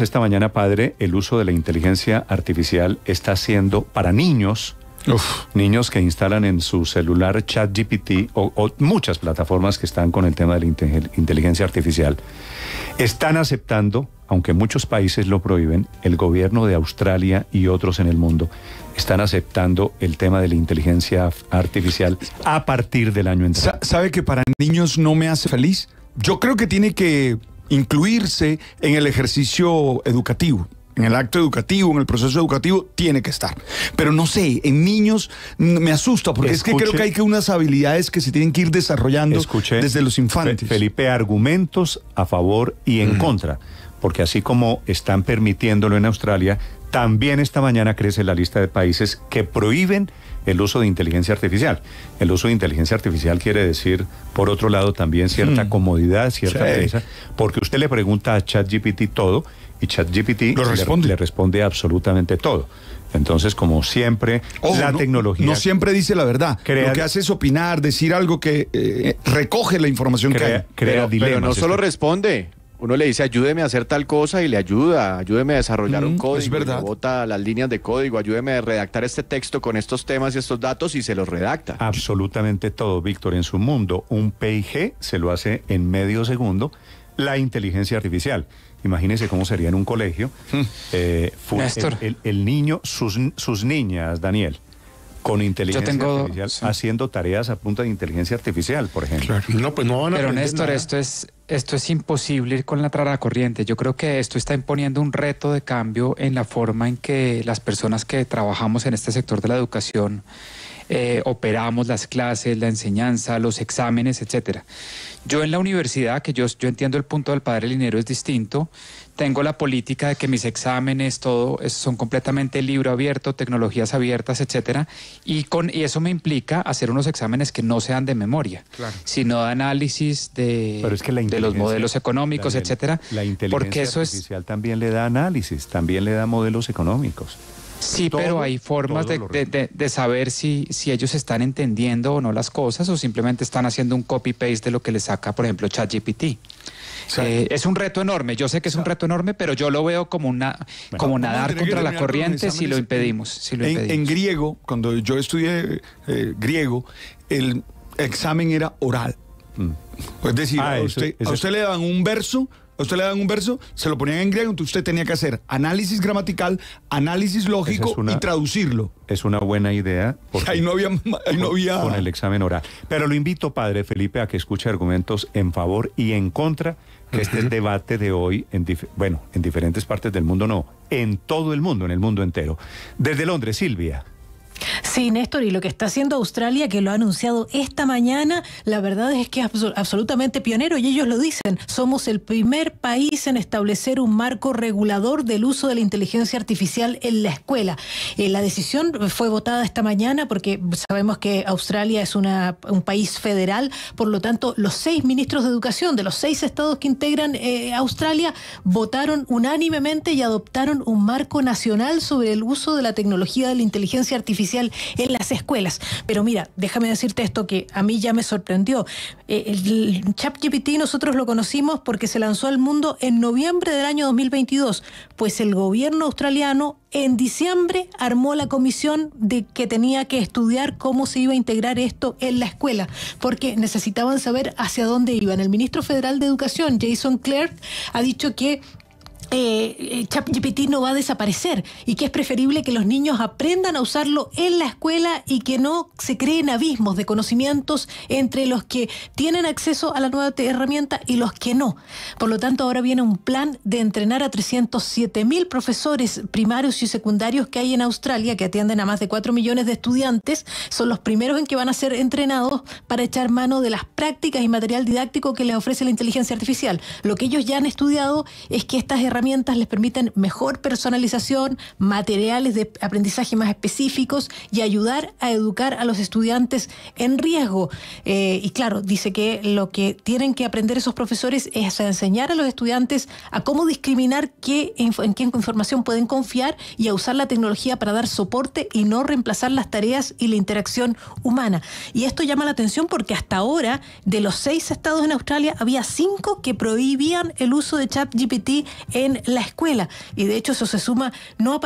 esta mañana, padre, el uso de la inteligencia artificial está siendo para niños, niños que instalan en su celular ChatGPT o, o muchas plataformas que están con el tema de la inte- inteligencia artificial, están aceptando, aunque muchos países lo prohíben, el gobierno de Australia y otros en el mundo están aceptando el tema de la inteligencia artificial a partir del año entrante. Sa- ¿Sabe que para niños no me hace feliz? Yo creo que tiene que incluirse en el ejercicio educativo. En el acto educativo, en el proceso educativo, tiene que estar. Pero no sé, en niños me asusta, porque es que creo que hay que unas habilidades que se tienen que ir desarrollando desde los infantes. Fe- Felipe, argumentos a favor y en contra, porque así como están permitiéndolo en Australia, también esta mañana crece la lista de países que prohíben el uso de inteligencia artificial. El uso de inteligencia artificial quiere decir, por otro lado, también cierta comodidad, cierta Sí. pereza, porque usted le pregunta a ChatGPT todo y ChatGPT Lo le- responde. Le, responde absolutamente todo. Entonces, como siempre, Ojo, la no- tecnología... No siempre dice la verdad. Crea- Lo que hace es opinar, decir algo que eh, recoge la información que crea, hay. crea pero, no solo Este- responde. Uno le dice, ayúdeme a hacer tal cosa y le ayuda, ayúdeme a desarrollar un Mm, código, es verdad. bota las líneas de código, ayúdeme a redactar este texto con estos temas y estos datos y se los redacta. absolutamente todo, Víctor. En su mundo, un PIG se lo hace en medio segundo la inteligencia artificial. Imagínese cómo sería en un colegio. eh, fu- Néstor. El, el- el niño, sus, sus niñas, Daniel, con inteligencia tengo- artificial, sí. haciendo tareas a punta de inteligencia artificial, por ejemplo. No, pues no van a Pero Néstor, nada. esto es, esto es imposible ir con la trara corriente. Yo creo que esto está imponiendo un reto de cambio en la forma en que las personas que trabajamos en este sector de la educación eh, operamos las clases, la enseñanza, los exámenes, etcétera. Yo en la universidad, que yo, yo entiendo el punto del padre Linero es distinto, tengo la política de que mis exámenes, todo, es- son completamente libro abierto, tecnologías abiertas, etcétera, y, con, y eso me implica hacer unos exámenes que no sean de memoria, sino de análisis de, Pero es que la de los modelos económicos, Daniel, etcétera, La inteligencia porque eso es artificial también le da análisis, también le da modelos económicos. Sí, Todo- pero hay formas de, de- de- de saber si, si ellos están entendiendo o no las cosas o simplemente están haciendo un copy-paste de lo que les saca, por ejemplo, ChatGPT. Eh, es un reto enorme, yo sé que es un reto enorme, pero yo lo veo como, una, como nadar contra la corriente si lo impedimos. Si lo en, impedimos. en griego, cuando yo estudié eh, griego, el examen era oral. Es decir, Ah, a, usted, eso a usted le daban un verso, a usted le daban un verso, se lo ponían en griego, entonces usted tenía que hacer análisis gramatical, análisis lógico Esa es una- y traducirlo. Es una buena idea. porque- Ahí no había, ahí no había. con el examen oral. Pero lo invito, padre Felipe, a que escuche argumentos en favor y en contra, que este debate de hoy, en bueno, en diferentes partes del mundo no, en todo el mundo, en el mundo entero. Desde Londres, Silvia. Sí, Néstor, y lo que está haciendo Australia, que lo ha anunciado esta mañana, la verdad es que es abso- absolutamente pionero y ellos lo dicen. Somos el primer país en establecer un marco regulador del uso de la inteligencia artificial en la escuela. Eh, la decisión fue votada esta mañana porque sabemos que Australia es una- un país federal, por lo tanto, los seis ministros de educación de los seis estados que integran eh, Australia votaron unánimemente y adoptaron un marco nacional sobre el uso de la tecnología de la inteligencia artificial en las escuelas. Pero mira, déjame decirte esto que a mí ya me sorprendió. Eh, el ChatGPT nosotros lo conocimos porque se lanzó al mundo en noviembre del año 2022, pues el gobierno australiano en diciembre armó la comisión de que tenía que estudiar cómo se iba a integrar esto en la escuela, porque necesitaban saber hacia dónde iban. El ministro federal de Educación, Jason Clark, ha dicho que eh, eh, ChatGPT no va a desaparecer y que es preferible que los niños aprendan a usarlo en la escuela y que no se creen abismos de conocimientos entre los que tienen acceso a la nueva herramienta y los que no. Por lo tanto, ahora viene un plan de entrenar a 307 mil profesores primarios y secundarios que hay en Australia, que atienden a más de 4 millones de estudiantes. Son los primeros en que van a ser entrenados para echar mano de las prácticas y material didáctico que les ofrece la inteligencia artificial. Lo que ellos ya han estudiado es que estas herramientas les permiten mejor personalización, materiales de aprendizaje más específicos y ayudar a educar a los estudiantes en riesgo. Eh, y claro, dice que lo que tienen que aprender esos profesores es a enseñar a los estudiantes a cómo discriminar qué, en qué información pueden confiar y a usar la tecnología para dar soporte y no reemplazar las tareas y la interacción humana. Y esto llama la atención porque hasta ahora, de los seis estados en Australia, había cinco que prohibían el uso de ChatGPT en en la escuela. Y de hecho eso se suma, no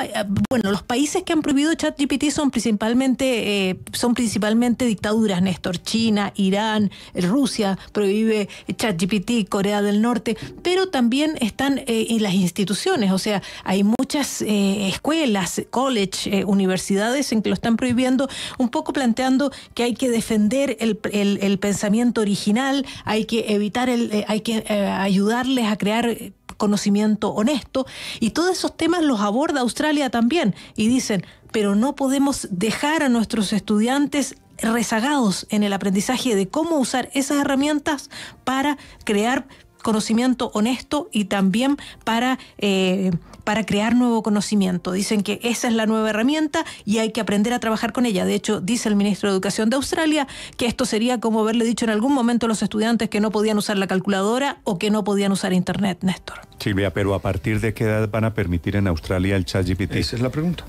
bueno, los países que han prohibido ChatGPT son principalmente, eh, son principalmente dictaduras, Néstor, China, Irán, Rusia prohíbe ChatGPT, Corea del Norte, pero también están eh, en las instituciones, o sea, hay muchas eh, escuelas, college, universidades en que lo están prohibiendo, un poco planteando que hay que defender el, el pensamiento original, hay que evitar el, hay que ayudarles a crear conocimiento honesto, y todos esos temas los aborda Australia también, y dicen, pero no podemos dejar a nuestros estudiantes rezagados en el aprendizaje de cómo usar esas herramientas para crear conocimiento honesto y también para, eh, para crear nuevo conocimiento. Dicen que esa es la nueva herramienta y hay que aprender a trabajar con ella. De hecho, dice el ministro de Educación de Australia que esto sería como haberle dicho en algún momento a los estudiantes que no podían usar la calculadora o que no podían usar Internet, Néstor. Silvia, pero ¿a partir de qué edad van a permitir en Australia el chat GPT? Esa es la pregunta.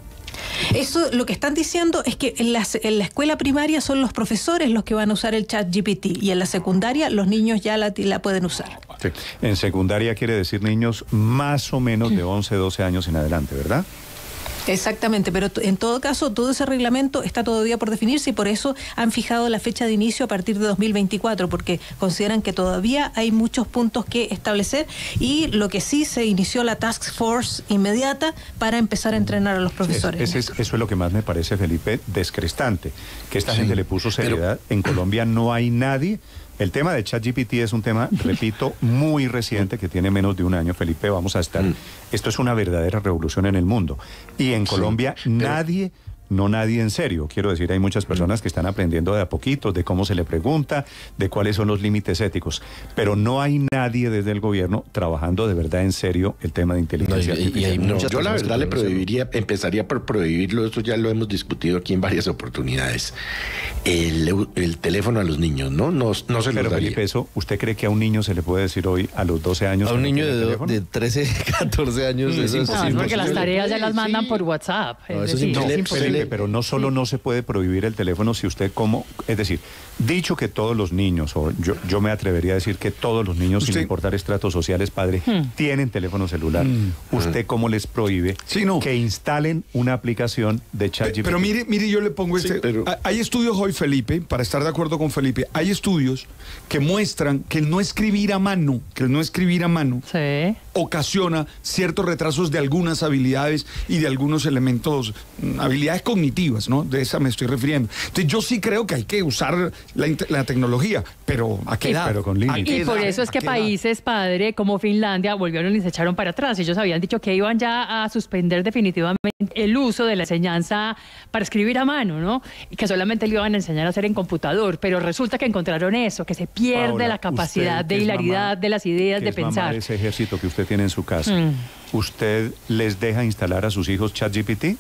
Eso lo que están diciendo es que en, la escuela primaria son los profesores los que van a usar el chat GPT y en la secundaria los niños ya la, la pueden usar. En secundaria quiere decir niños más o menos de 11, 12 años en adelante, ¿verdad? Exactamente, pero en todo caso todo ese reglamento está todavía por definirse y por eso han fijado la fecha de inicio a partir de 2024, porque consideran que todavía hay muchos puntos que establecer y lo que sí se inició la task force inmediata para empezar a entrenar a los profesores. eso es lo que más me parece, Felipe, descrestante, que esta gente le puso seriedad. En Colombia no hay nadie el tema de ChatGPT es un tema, repito, muy reciente, que tiene menos de un año, Felipe, vamos a estar. Mm. Esto es una verdadera revolución en el mundo. Y en Colombia nadie no nadie en serio. Quiero decir, hay muchas personas que están aprendiendo de a poquito, de cómo se le pregunta, de cuáles son los límites éticos, pero no hay nadie desde el gobierno trabajando de verdad en serio el tema de inteligencia artificial. yo la verdad le prohibiría, empezaría por prohibirlo, eso ya lo hemos discutido aquí en varias oportunidades, el, teléfono a los niños, ¿no? No, no se Pero Felipe, eso, ¿usted cree que a un niño se le puede decir hoy a los 12 años? A un niño de, de, 13, 14 años, eso es imposible. No, porque las tareas ya las mandan por WhatsApp. eso es imposible pero no solo no se puede prohibir el teléfono si usted como, es decir, dicho que todos los niños, o yo, yo me atrevería a decir que todos los niños, sin importar estratos sociales, padre, hmm. tienen teléfono celular. Hmm. ¿Usted cómo les prohíbe que instalen una aplicación de ChatGPT? Pero mire, mire, yo le pongo este. Hay estudios hoy, Felipe, para estar de acuerdo con Felipe, hay estudios que muestran que el no escribir a mano, que el no escribir a mano, ocasiona ciertos retrasos de algunas habilidades y de algunos elementos, mm, habilidades cognitivas ¿no? De esa me estoy refiriendo. Entonces yo sí creo que hay que usar la, tecnología, pero ¿a qué edad? Pero con límites. Y por eso es que países, padre, como Finlandia, volvieron y se echaron para atrás. Ellos habían dicho que iban ya a suspender definitivamente el uso de la enseñanza para escribir a mano, ¿no? Y que solamente le iban a enseñar a hacer en computador, pero resulta que encontraron eso, que se pierde la capacidad de hilaridad de las ideas, de pensar. ese ejército que usted tiene en su casa, mm. ¿usted les deja instalar a sus hijos ChatGPT?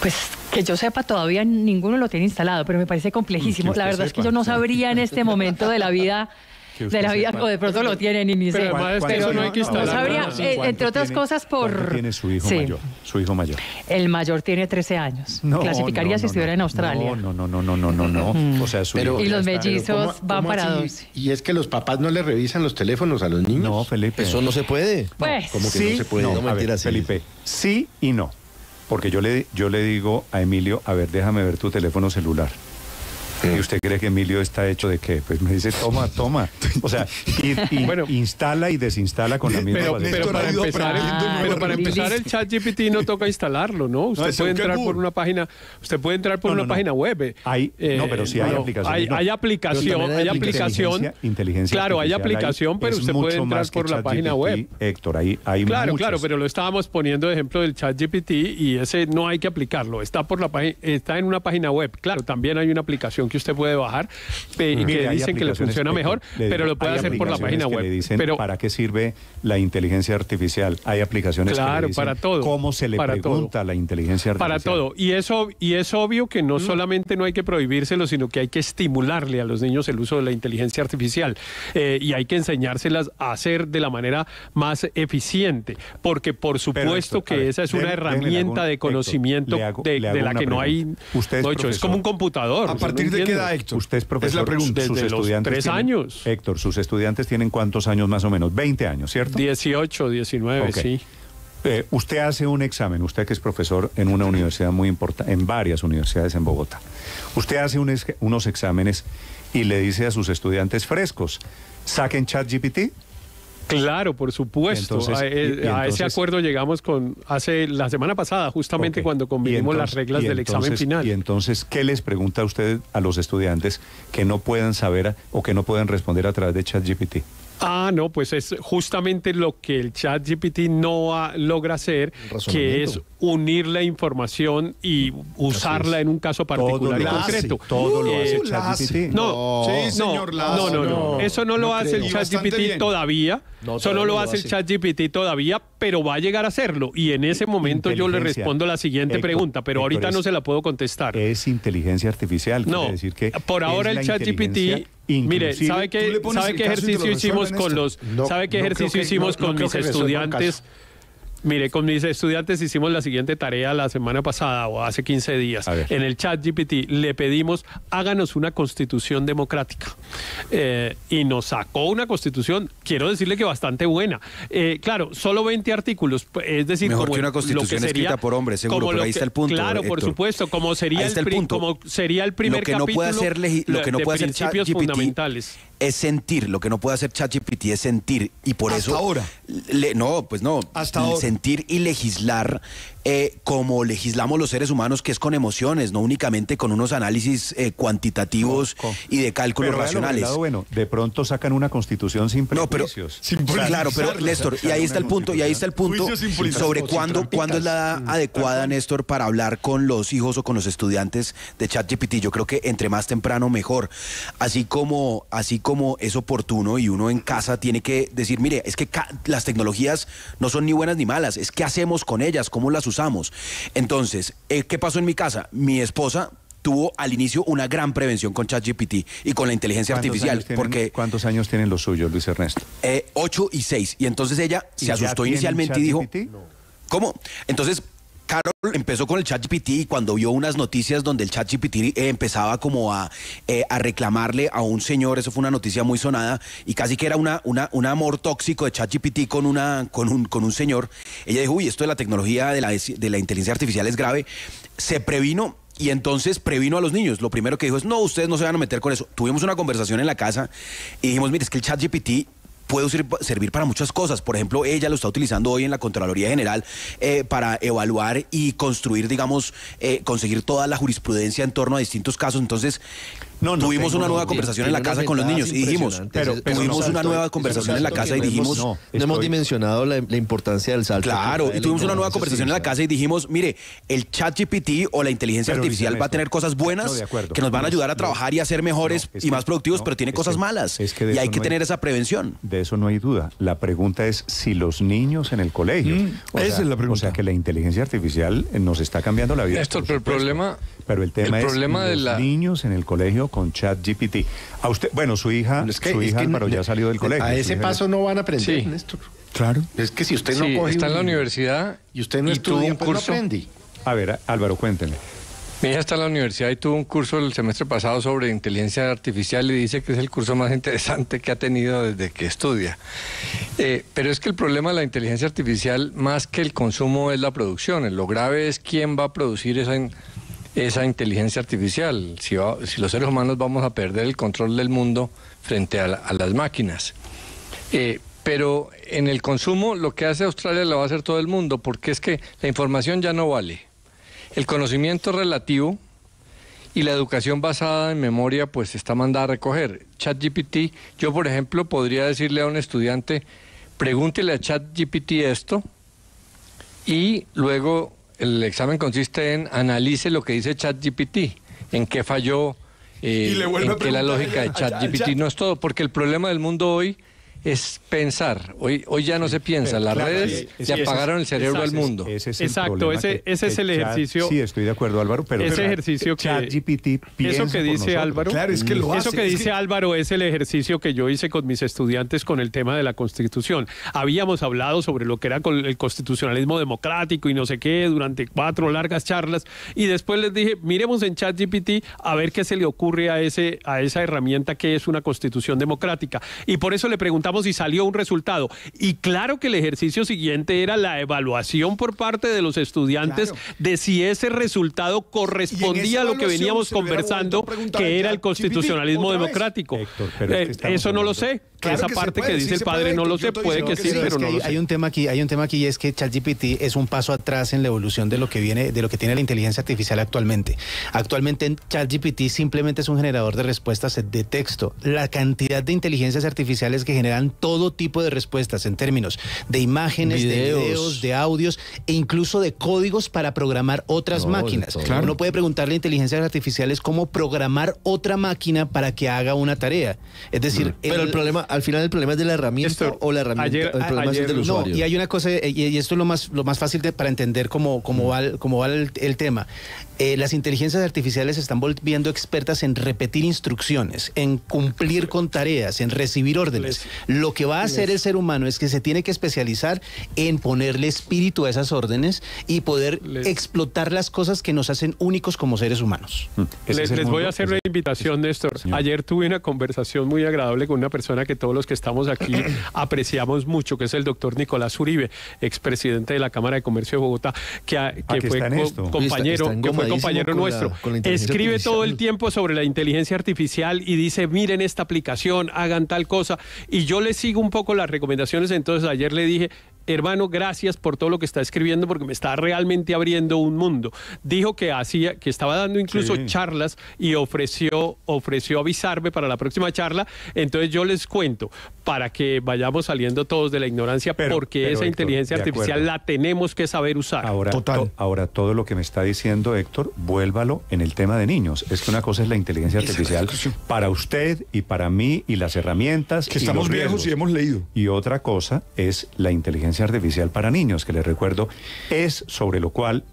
Pues que yo sepa, todavía ninguno lo tiene instalado, pero me parece complejísimo. La verdad es que yo no sabría en este momento de la vida de la vida, o de pronto lo tienen y ni pero pero no hay que instalar. sabría, eh, entre otras cosas, por. tiene su hijo mayor? Su hijo mayor. El mayor tiene 13 años. Clasificaría si estuviera en Australia. No, no, no, no, no, no, no. Mm. O sea, su hijo y los mellizos van para dos. Y es que los papás no le revisan los teléfonos a los niños. No, Felipe. Eso no se puede. Pues. ¿Cómo que no se puede? No, no Felipe, sí y no. Porque yo le, yo le digo a Emilio, a ver, déjame ver tu teléfono celular. ¿Y usted cree que Emilio está hecho de qué? Pues me dice, toma, toma. O sea, instala y desinstala con la misma pero, pero para, empezar, pero para empezar, el chat GPT no toca instalarlo, ¿no? Usted puede entrar por una página, usted puede entrar por una página web. Hay, no, pero sí hay aplicación. Hay, aplicación, hay aplicación. Inteligencia, claro, hay aplicación, pero usted puede entrar por la página web. Héctor, ahí hay Claro, claro, pero lo estábamos poniendo de ejemplo del chat GPT y ese no hay que aplicarlo. Está por la está en una página web. Claro, también hay una aplicación que usted puede bajar y que dicen que le funciona mejor, pero lo puede hacer por la página web. pero para qué sirve la inteligencia artificial. Hay aplicaciones claro, que para todo, cómo se le pregunta a la inteligencia artificial. Para todo. Y eso y es obvio que no mm. solamente no hay que prohibírselo, sino que hay que estimularle a los niños el uso de la inteligencia artificial eh, y hay que enseñárselas a hacer de la manera más eficiente, porque por supuesto que esa es una herramienta de conocimiento de, la que no hay. Usted es, es como un computador. A partir ¿Desde qué aprendiendo. edad, Héctor? Usted es profesor. Es la pregunta. Desde sus estudiantes tres tienen- años. Héctor, sus estudiantes tienen cuántos años más o menos? 20 años, ¿cierto? 18, 19, Ok. sí. Eh, usted hace un examen, usted que es profesor en una universidad muy importante, en varias universidades en Bogotá. Usted hace un unos exámenes y le dice a sus estudiantes frescos, saquen ChatGPT. Claro, por supuesto. Entonces, a, ese acuerdo llegamos con hace la semana pasada, justamente cuando convinimos las reglas del examen final. Y entonces, ¿qué les pregunta usted a los estudiantes que no puedan saber o que no puedan responder a través de ChatGPT? Ah, no, pues es justamente lo que el chat GPT no ha- logra hacer, que es unir la información y usarla en un caso particular y concreto. todo lo Eh, hace la ChatGPT. hace. No, Sí, no, señor no, no, no, no. Eso no lo hace creo. el chat GPT todavía. No, Eso no lo hace el chat GPT todavía, pero va a llegar a hacerlo. Y en ese momento yo le respondo la siguiente Héctor, pregunta, pero Héctor, ahorita no se la puedo contestar. Es inteligencia artificial. No, quiere decir que por ahora el chat GPT, inteligencia mire, inclusive- ¿sabe qué, sabe qué ejercicio hicimos con los, sabe qué ejercicio hicimos con mis estudiantes? Mire, con mis estudiantes hicimos la siguiente tarea la semana pasada o hace 15 días. En el chat GPT le pedimos, háganos una constitución democrática. Eh, y nos sacó una constitución, quiero decirle que bastante buena. Eh, claro, solo 20 artículos, es decir, Mejor como que una que constitución sería- escrita por hombres, seguro, como pero lo ahí que- está el punto, Claro, por supuesto, como sería, el, el punto. como sería el primer lo que no puede capítulo hacer lo que no de puede hacer principios fundamentales. Es sentir lo que no puede hacer ChatGPT es sentir y por Hasta eso ahora. le- no pues no Hasta ahora. sentir y legislar eh, como legislamos los seres humanos que es con emociones no únicamente con unos análisis eh, cuantitativos Con- y de cálculos Pero racionales lado bueno, de pronto sacan una constitución sin no, pero prejuicios. Sin claro, pero Néstor, y ahí está el punto, y ahí está el punto sobre cuándo, cuándo es la edad adecuada, Néstor, para hablar con los hijos o con los estudiantes de ChatGPT. Yo creo que entre más temprano mejor. Así como, así como es oportuno y uno en casa tiene que decir, mire, es que las tecnologías no son ni buenas ni malas, es qué hacemos con ellas, cómo las usamos. Entonces, eh, ¿qué pasó en mi casa? Mi esposa tuvo al inicio una gran prevención con ChatGPT y con la inteligencia ¿Cuántos artificial, tienen- porque ¿Cuántos años tienen los suyos, Luis Ernesto? eh, 8 y 6. Y entonces ella ¿Y se asustó inicialmente y dijo? ¿cómo? Entonces, Carol empezó con el ChatGPT y cuando vio unas noticias donde el ChatGPT eh, empezaba como a, eh, a reclamarle a un señor, eso fue una noticia muy sonada y casi que era una, una, un amor tóxico de ChatGPT con, una, con, un, con un señor. Ella dijo, uy, esto de la tecnología de la, de la inteligencia artificial es grave. Se previno y entonces previno a los niños. Lo primero que dijo es, no, ustedes no se van a meter con eso. Tuvimos una conversación en la casa y dijimos, mire, es que el chat GPT puede ser- servir para muchas cosas. Por ejemplo, ella lo está utilizando hoy en la Contraloría General eh, para evaluar y construir, digamos, eh, conseguir toda la jurisprudencia en torno a distintos casos. Entonces, No, no tuvimos una nueva conversación en la casa con los niños y dijimos, impresionantes. pero- pero tuvimos no, una nueva conversación en la casa y dijimos, no, No hemos dimensionado la, la importancia del salto. Claro, y tuvimos una nueva conversación en la casa y dijimos, mire, el chat GPT o la inteligencia Pero, artificial va a tener cosas buenas no, de acuerdo. que nos van a ayudar a no, trabajar y a ser mejores y más productivos, no, pero tiene cosas que- malas. es que de y hay que no hay- tener esa prevención. De eso no hay duda. La pregunta es si los niños en el colegio. Mm, esa es la pregunta. O sea, que la inteligencia artificial nos está cambiando la vida. Néstor, por pero el problema- Pero el tema el es problema de los la- niños en el colegio con ChatGPT. A usted, bueno, su hija, Es que- su es hija que ya salió del colegio. A ese paso no van a aprender, Sí. Néstor. Claro. Es que si usted no coge está en la universidad y usted no y tuvo estudia, un pues no curso. aprende. A ver, Álvaro, cuénteme. Mi hija está en la universidad y tuvo un curso el semestre pasado sobre inteligencia artificial y dice que es el curso más interesante que ha tenido desde que estudia. Eh, pero es que el problema de la inteligencia artificial, más que el consumo, es la producción. Lo grave es quién va a producir esa, esa inteligencia artificial. Si, los seres humanos vamos a perder el control del mundo frente a las máquinas. Eh, pero en el consumo lo que hace Australia lo va a hacer todo el mundo, porque es que la información ya no vale. El conocimiento relativo y la educación basada en memoria pues está mandada a recoger. ChatGPT, yo por ejemplo podría decirle a un estudiante, pregúntele a ChatGPT esto y luego el examen consiste en analice lo que dice ChatGPT, en qué falló, eh, en qué la lógica de ChatGPT chat. no es todo, porque el problema del mundo hoy es pensar. Hoy, hoy ya no se piensa, las Claro, redes sí, le apagaron el cerebro al mundo. ese es el Exacto, ese- que ese es el chat- ejercicio- sí, estoy de acuerdo, Álvaro, pero ese ejercicio que ChatGPT piensa eso que dice. Álvaro Claro, es que lo eso hace, que es dice que- Álvaro es el ejercicio que yo hice con mis estudiantes con el tema de la Constitución habíamos hablado sobre lo que era con el constitucionalismo democrático y no sé qué durante cuatro largas charlas y después les dije miremos en ChatGPT a ver qué se le ocurre a ese a esa herramienta que es una constitución democrática y por eso le preguntamos si salió un resultado y claro que el ejercicio siguiente era la evaluación por parte de los estudiantes Claro. de si ese resultado correspondía a lo que veníamos conversando, que era el constitucionalismo democrático. Héctor, pero es que Eh, eso no lo sé. Claro Esa que parte puede, que sí dice el padre puede, no lo sé, puede que que sí, sí, pero es que no hay, lo sé. hay un tema aquí, hay un tema aquí y es que ChatGPT es un paso atrás en la evolución de lo que viene, de lo que tiene la inteligencia artificial actualmente. Actualmente en ChatGPT simplemente es un generador de respuestas de texto. La cantidad de inteligencias artificiales que generan todo tipo de respuestas en términos de imágenes, de Videos. de audios e incluso de códigos para programar otras No, máquinas. Claro. Uno puede preguntarle a inteligencias artificiales cómo programar otra máquina para que haga una tarea. Es decir, Pero el problema, al final el problema es de la herramienta Esto, o la herramienta, ayer- el problema ayer- es del no, usuario. No, y hay una cosa, y, y esto es lo más, lo más fácil de- para entender cómo, cómo va, el- cómo va el, el tema. Eh, las inteligencias artificiales se están volviendo expertas en repetir instrucciones, en cumplir con tareas, en recibir órdenes. Lo que va a hacer el ser humano es que se tiene que especializar en ponerle espíritu a esas órdenes y poder Les- explotar las cosas que nos hacen únicos como seres humanos. Mm, Les, voy a hacer una invitación, Néstor. Señor. Ayer tuve una conversación muy agradable con una persona que todos los que estamos aquí apreciamos mucho, que es el doctor Nicolás Uribe, expresidente de la Cámara de Comercio de Bogotá, que, ha- que Ah, que fue está en co- esto. compañero, Está- está que fue compañero con la- nuestro. con la inteligencia Escribe todo el tiempo sobre la inteligencia artificial y dice, miren esta aplicación, hagan tal cosa. Y yo le sigo un poco las recomendaciones. Entonces ayer le dije, hermano, gracias por todo lo que está escribiendo porque me está realmente abriendo un mundo. Dijo que hacía, que estaba dando incluso Sí. charlas y ofreció, ofreció avisarme para la próxima charla. Entonces yo les cuento para que vayamos saliendo todos de la ignorancia Pero- porque pero, esa Héctor, inteligencia artificial acuerdo. la tenemos que saber usar. Ahora, Total. to- ahora, todo lo que me está diciendo Héctor, vuélvalo en el tema de niños. Es que una cosa es la inteligencia artificial para usted y para mí y las herramientas. Que y estamos los viejos y hemos leído. Y otra cosa es la inteligencia artificial para niños, que les recuerdo, es sobre lo cual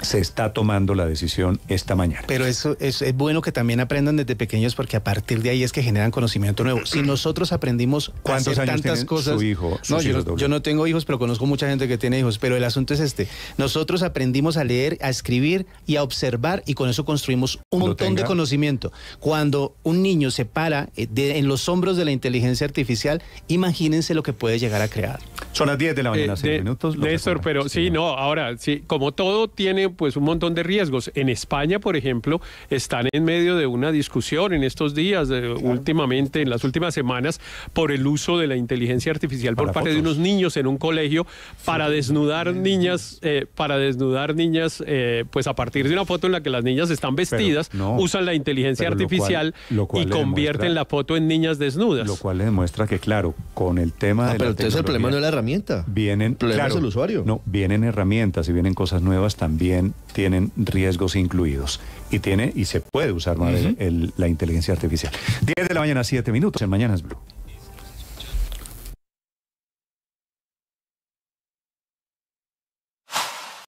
se está tomando la decisión esta mañana. Pero eso es, es bueno que también aprendan desde pequeños porque a partir de ahí es que generan conocimiento nuevo. Si nosotros aprendimos ¿Cuántos hacer años tantas cosas, su hijo, sus no, yo, yo no tengo hijos, pero conozco mucha gente que tiene hijos. Pero el asunto es este: nosotros aprendimos a leer, a escribir y a observar y con eso construimos un Cuando montón de conocimiento. Cuando un niño se para eh, de- en los hombros de la inteligencia artificial, imagínense lo que puede llegar a crear. Son las 10 de la mañana, Eh, 6 de- minutos. los Néstor, pero sí, no, ahora, sí, como todo tiene pues un montón de riesgos. En España, por ejemplo, están en medio de una discusión en estos días, de- últimamente, en las últimas semanas, por el uso de la inteligencia artificial por Para parte de unos niños en un colegio para desnudar niñas, eh, para desnudar niñas, eh, pues a partir de una foto en la que las niñas están vestidas, no, usan la inteligencia pero lo cual- artificial lo cual y convierten la foto en niñas desnudas. Lo cual le demuestra que, claro, con el tema Ah, de pero la entonces el problema no es la herramienta. Vienen, El problema claro, es el usuario. No, vienen herramientas y vienen cosas nuevas, también tienen riesgos incluidos. Y tiene y se puede usar más el- el- la inteligencia artificial. 10 de la mañana, 7 minutos. En Mañanas Blue.